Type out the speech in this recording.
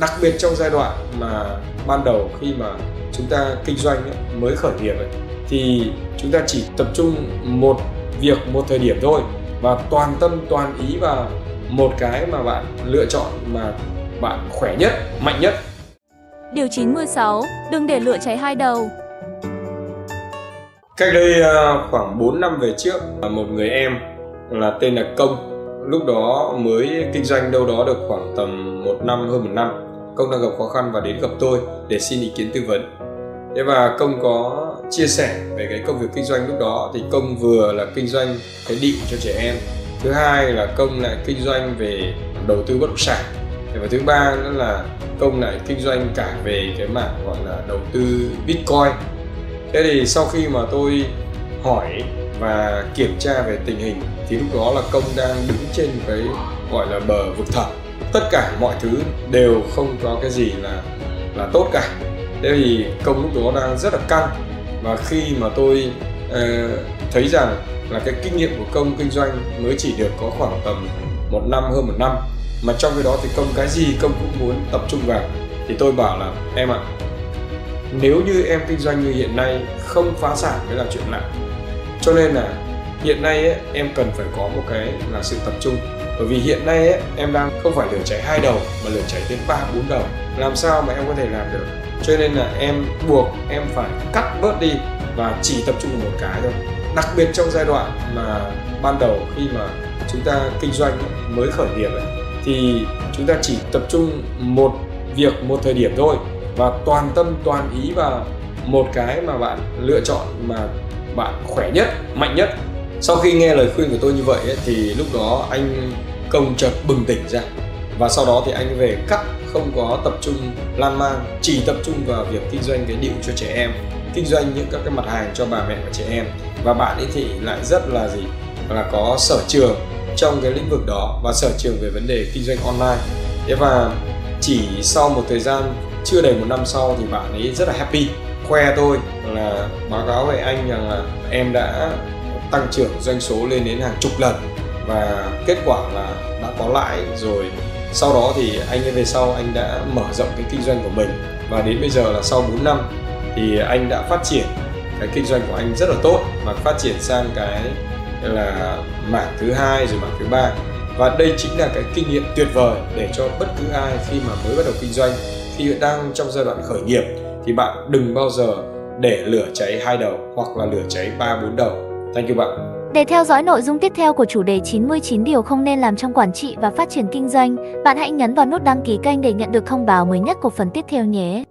đặc biệt trong giai đoạn mà ban đầu khi mà chúng ta kinh doanh ấy, mới khởi nghiệp ấy, thì chúng ta chỉ tập trung một việc một thời điểm thôi và toàn tâm toàn ý vào một cái mà bạn lựa chọn mà bạn khỏe nhất mạnh nhất. Điều 96, đừng để lửa cháy hai đầu. Cách đây à, khoảng 4 năm về trước, một người em là tên là Công. Lúc đó mới kinh doanh đâu đó được khoảng tầm một năm hơn một năm Công đang gặp khó khăn và đến gặp tôi để xin ý kiến tư vấn. Thế và Công có chia sẻ về cái công việc kinh doanh lúc đó. Thì Công vừa là kinh doanh cái điệu cho trẻ em. Thứ hai là Công lại kinh doanh về đầu tư bất động sản. Và thứ ba nữa là Công lại kinh doanh cả về cái mảng gọi là đầu tư Bitcoin. Thế thì sau khi mà tôi hỏi và kiểm tra về tình hình, thì lúc đó là công đang đứng trên cái gọi là bờ vực thẳm tất cả mọi thứ đều không có cái gì là là tốt cả. Thế thì công lúc đó đang rất là căng. Và khi mà tôi uh, thấy rằng là cái kinh nghiệm của công kinh doanh mới chỉ được có khoảng tầm một năm hơn một năm mà trong cái đó thì công cái gì công cũng muốn tập trung vào thì tôi bảo là em ạ à, nếu như em kinh doanh như hiện nay không phá sản mới là chuyện nặng. cho nên là hiện nay ấy, em cần phải có một cái là sự tập trung bởi vì hiện nay ấy, em đang không phải lửa cháy hai đầu mà lửa cháy đến ba bốn đầu. Làm sao mà em có thể làm được? Cho nên là em buộc em phải cắt bớt đi và chỉ tập trung vào một cái thôi. Đặc biệt trong giai đoạn mà ban đầu khi mà chúng ta kinh doanh mới khởi nghiệp ấy, thì chúng ta chỉ tập trung một việc một thời điểm thôi và toàn tâm toàn ý vào một cái mà bạn lựa chọn mà bạn khỏe nhất mạnh nhất. Sau khi nghe lời khuyên của tôi như vậy ấy, thì lúc đó anh công chợt bừng tỉnh ra. Và sau đó thì anh về cắt không có tập trung lan man, chỉ tập trung vào việc kinh doanh cái điệu cho trẻ em, kinh doanh những các cái mặt hàng cho bà mẹ và trẻ em. Và bạn ấy thì lại rất là gì? Là có sở trường trong cái lĩnh vực đó và sở trường về vấn đề kinh doanh online. Thế và chỉ sau một thời gian, chưa đầy một năm sau thì bạn ấy rất là happy. Khoe tôi là báo cáo với anh rằng là em đã tăng trưởng doanh số lên đến hàng chục lần và kết quả là đã có lãi rồi sau đó thì anh ấy về sau, anh đã mở rộng cái kinh doanh của mình và đến bây giờ là sau 4 năm thì anh đã phát triển cái kinh doanh của anh rất là tốt và phát triển sang cái là mảng thứ hai rồi mảng thứ ba và đây chính là cái kinh nghiệm tuyệt vời để cho bất cứ ai khi mà mới bắt đầu kinh doanh, khi đang trong giai đoạn khởi nghiệp thì bạn đừng bao giờ để lửa cháy hai đầu hoặc là lửa cháy ba, bốn đầu. Thank you bạn. Để theo dõi nội dung tiếp theo của chủ đề 99 điều không nên làm trong quản trị và phát triển kinh doanh, bạn hãy nhấn vào nút đăng ký kênh để nhận được thông báo mới nhất của phần tiếp theo nhé.